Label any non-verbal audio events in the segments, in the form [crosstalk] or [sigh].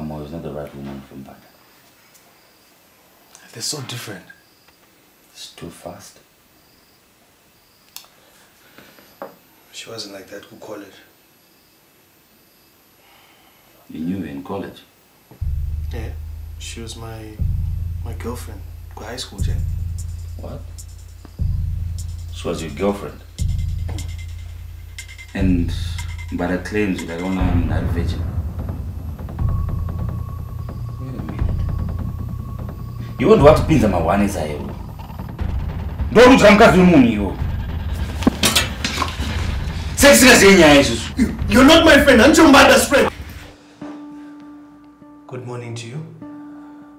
mama was not the right woman for Mpata. They're so different. It's too fast. She wasn't like that. Who call it? You knew her in college. Yeah. She was my my girlfriend. Go high school, Jen. What? She was your girlfriend. And Mbada claims that only oh, I'm not virgin. You want what pinza mawanisa iwo ndorudya mukadzi wemunhu iwo sekusikaziye nyaya isusu You're not my friend. I'm your mother's friend. Good morning to you.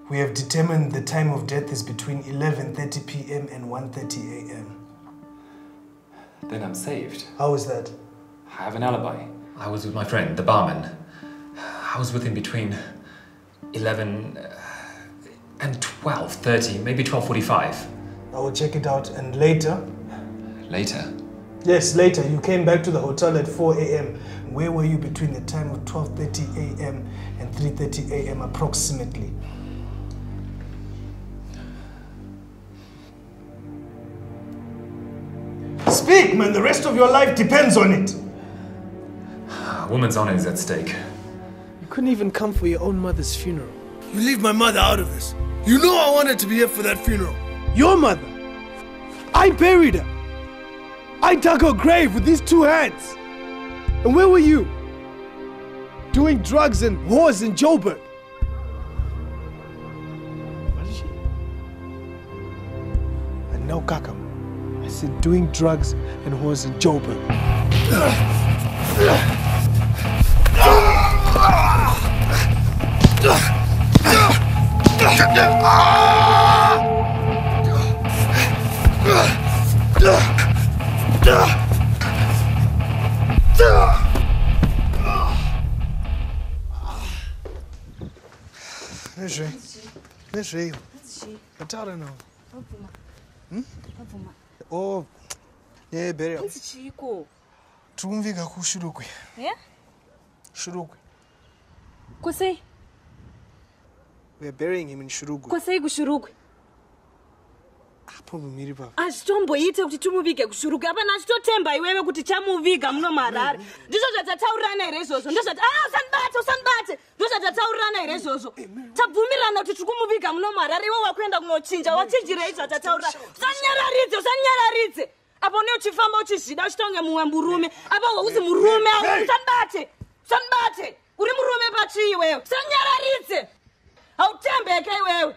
We have determined the time of death is between 11:30 p.m. and 1:30 a.m. Then I'm saved. How is that? I have an alibi. I was with my friend, the barman. I was with him between 11 uh, and 12.30, maybe 12.45. I will check it out. And later, Later, yes, later you came back to the hotel at 4 a.m. Where were you between the time of 12:30 a.m. and 3:30 a.m. approximately? Speak, man. The rest of your life depends on it. a woman's honor is at stake. You couldn't even come for your own mother's funeral. You leave my mother out of this. You know I wanted to be here for that funeral. Your mother! I buried her! I dug her grave with these two hands! And where were you? Doing drugs and whores in Joburg. What is she? And now, Kakam. I said doing drugs and whores in Joburg. [laughs] Лежи. Лежи. Наталено. Вабума. Вабума. О, не, бери. Инзи чико. Тумвика kushuruku. Eh? Shuruku. Kusei. We are burying him in Shurugwe. Kwasei kushurukwe? Hapo mumiri papa. Hazvitomboite kuti timuvige kushurukwe. Apana achitotemba iwewe kuti chamuviga muno marare. Ndizvo zvatataurirana here izvozvo. Ndizvo zvati ah usanibate usanibate. Ndizvo zvatataurirana here izvozvo. Tabvumirana kuti tiri kumuviga muno marare. Iwe wakuenda kunochinja. Wachinjirei zvatataurira? Usanyararidze usanyararidze. Apo une uchifamba uchizvida uchitonge mumwe murume. Apa uzi murume usanibate. Usanibate. Uri murume pachii iwewe. Usanyararidze. Hautembeke iwewe.